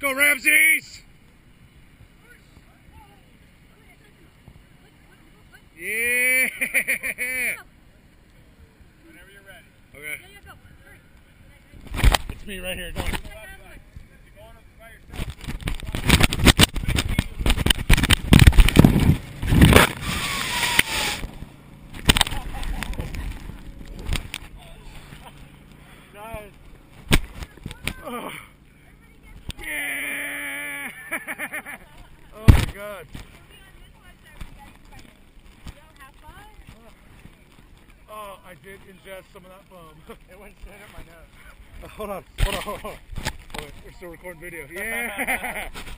go, Ramses! Yeah! Whenever you're ready. Okay. Yeah, yeah, go. Hurry. It's me right here. Go. If Oh. My god. Oh, I did ingest some of that foam. it went straight up my nose. hold on, hold on, hold on. Oh, wait, we're still recording video. Yeah!